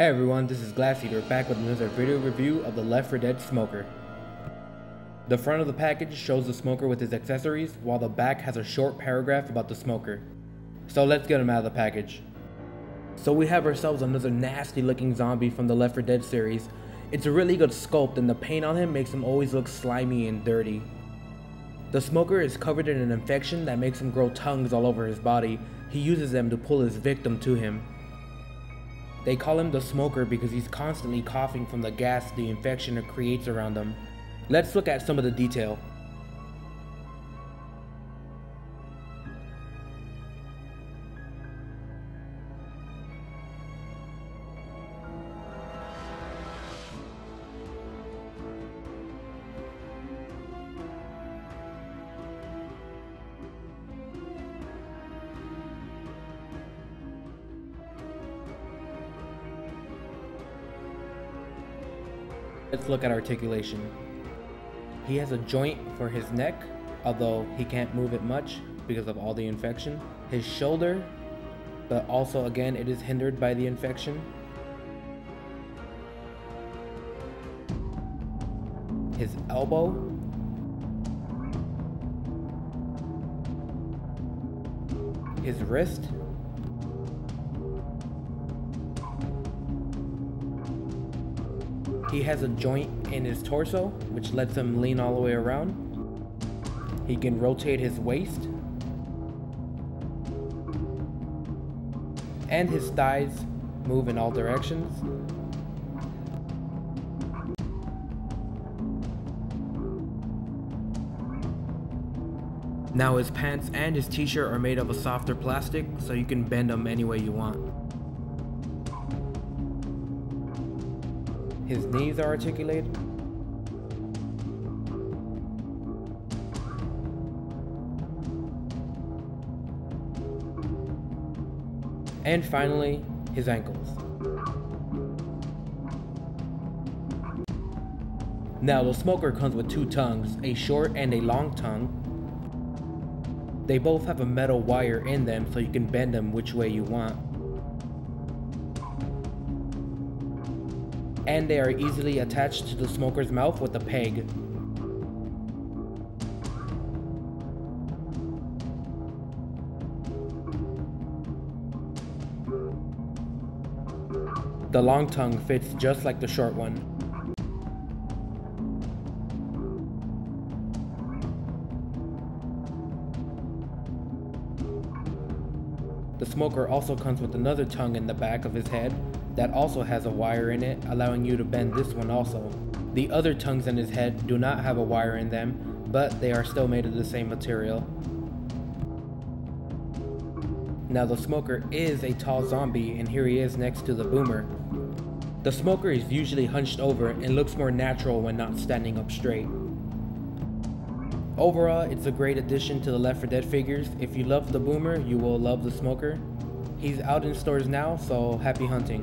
Hey everyone, this is Glasseater back with another video review of the Left 4 Dead Smoker. The front of the package shows the smoker with his accessories, while the back has a short paragraph about the smoker. So let's get him out of the package. So we have ourselves another nasty looking zombie from the Left 4 Dead series. It's a really good sculpt and the paint on him makes him always look slimy and dirty. The smoker is covered in an infection that makes him grow tongues all over his body. He uses them to pull his victim to him. They call him the smoker because he's constantly coughing from the gas the infection creates around him. Let's look at some of the detail. Let's look at articulation. He has a joint for his neck, although he can't move it much because of all the infection. His shoulder, but also again it is hindered by the infection. His elbow. His wrist. He has a joint in his torso, which lets him lean all the way around. He can rotate his waist. And his thighs move in all directions. Now his pants and his t-shirt are made of a softer plastic, so you can bend them any way you want. His knees are articulated. And finally, his ankles. Now the smoker comes with two tongues, a short and a long tongue. They both have a metal wire in them so you can bend them which way you want. And they are easily attached to the smoker's mouth with a peg. The long tongue fits just like the short one. The smoker also comes with another tongue in the back of his head that also has a wire in it, allowing you to bend this one also. The other tongues in his head do not have a wire in them, but they are still made of the same material. Now the smoker is a tall zombie and here he is next to the boomer. The smoker is usually hunched over and looks more natural when not standing up straight. Overall, it's a great addition to the Left 4 Dead figures. If you love the boomer, you will love the smoker. He's out in stores now, so happy hunting.